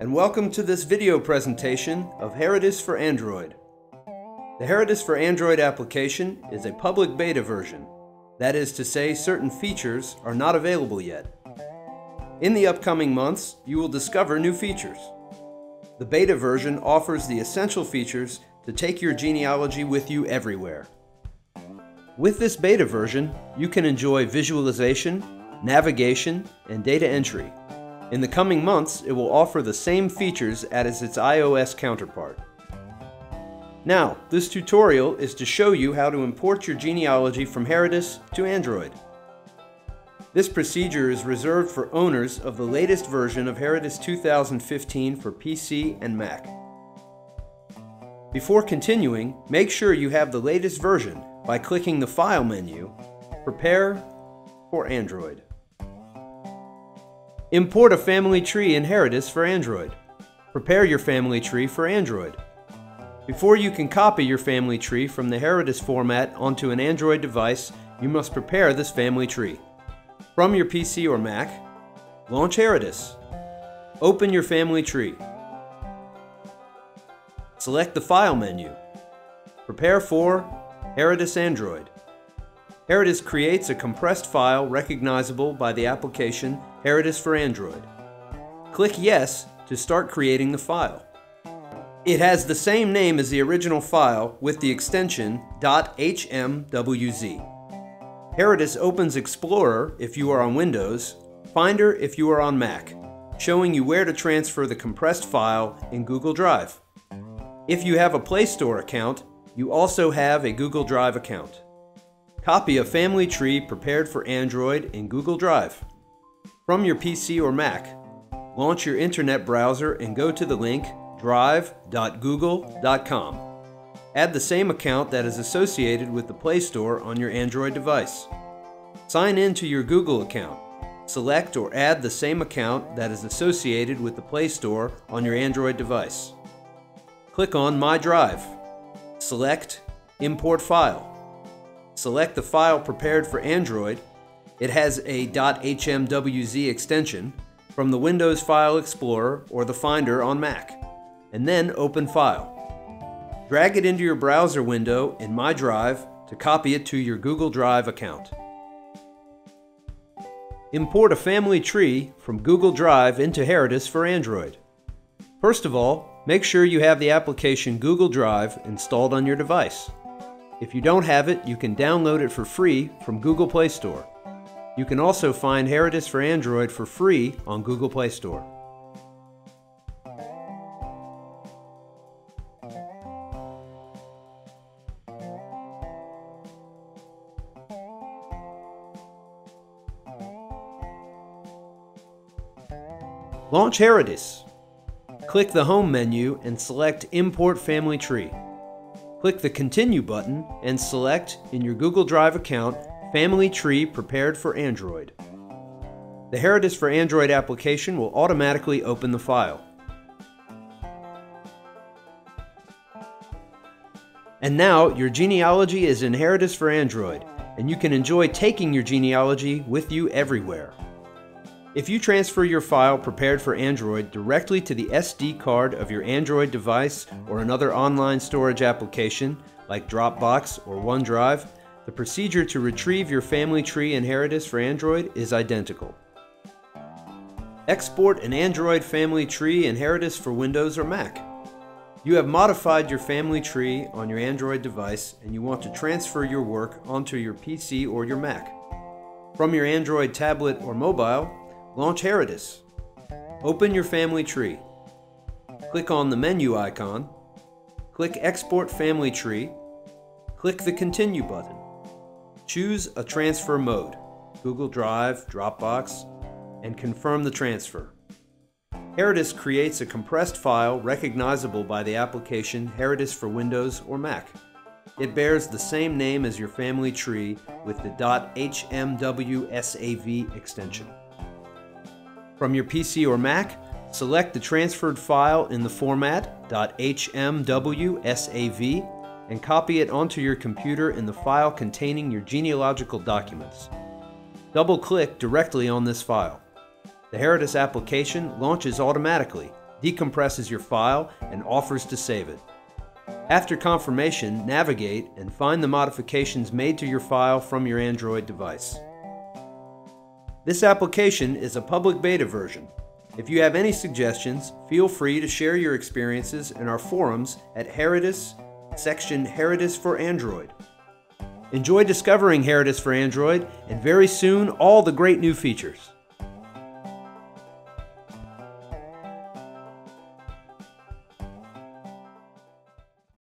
and welcome to this video presentation of Heredis for Android. The Heredis for Android application is a public beta version. That is to say, certain features are not available yet. In the upcoming months, you will discover new features. The beta version offers the essential features to take your genealogy with you everywhere. With this beta version, you can enjoy visualization, navigation, and data entry. In the coming months, it will offer the same features as its iOS counterpart. Now, this tutorial is to show you how to import your genealogy from Heredis to Android. This procedure is reserved for owners of the latest version of Heredis 2015 for PC and Mac. Before continuing, make sure you have the latest version by clicking the File menu, Prepare for Android. Import a family tree in Heredis for Android. Prepare your family tree for Android. Before you can copy your family tree from the Heredis format onto an Android device, you must prepare this family tree. From your PC or Mac, launch Heredis. Open your family tree. Select the File menu. Prepare for Heredis Android. Heredis creates a compressed file recognizable by the application Heredis for Android. Click Yes to start creating the file. It has the same name as the original file with the extension .hmwz. Heredis opens Explorer if you are on Windows, Finder if you are on Mac, showing you where to transfer the compressed file in Google Drive. If you have a Play Store account, you also have a Google Drive account. Copy a family tree prepared for Android in Google Drive. From your PC or Mac, launch your internet browser and go to the link drive.google.com. Add the same account that is associated with the Play Store on your Android device. Sign in to your Google account. Select or add the same account that is associated with the Play Store on your Android device. Click on My Drive. Select Import File. Select the file prepared for Android. It has a .hmwz extension from the Windows File Explorer or the Finder on Mac, and then open File. Drag it into your browser window in My Drive to copy it to your Google Drive account. Import a family tree from Google Drive into Heredis for Android. First of all, make sure you have the application Google Drive installed on your device. If you don't have it, you can download it for free from Google Play Store. You can also find Heredis for Android for free on Google Play Store. Launch Heredis. Click the Home menu and select Import Family Tree. Click the Continue button and select in your Google Drive account Family Tree Prepared for Android. The Heredis for Android application will automatically open the file. And now your genealogy is in for Android, and you can enjoy taking your genealogy with you everywhere. If you transfer your file prepared for Android directly to the SD card of your Android device or another online storage application like Dropbox or OneDrive, the procedure to retrieve your family tree in Heredis for Android is identical. Export an Android family tree in Heredis for Windows or Mac. You have modified your family tree on your Android device and you want to transfer your work onto your PC or your Mac. From your Android tablet or mobile, Launch Heredis. Open your family tree. Click on the menu icon. Click Export Family Tree. Click the Continue button. Choose a transfer mode, Google Drive, Dropbox, and confirm the transfer. Heredis creates a compressed file recognizable by the application Heredis for Windows or Mac. It bears the same name as your family tree with the .hmwsav extension. From your PC or Mac, select the transferred file in the format .hmwsav and copy it onto your computer in the file containing your genealogical documents. Double-click directly on this file. The Heredis application launches automatically, decompresses your file, and offers to save it. After confirmation, navigate and find the modifications made to your file from your Android device. This application is a public beta version. If you have any suggestions, feel free to share your experiences in our forums at Heredis, section Heredis for Android. Enjoy discovering Heredis for Android and very soon all the great new features.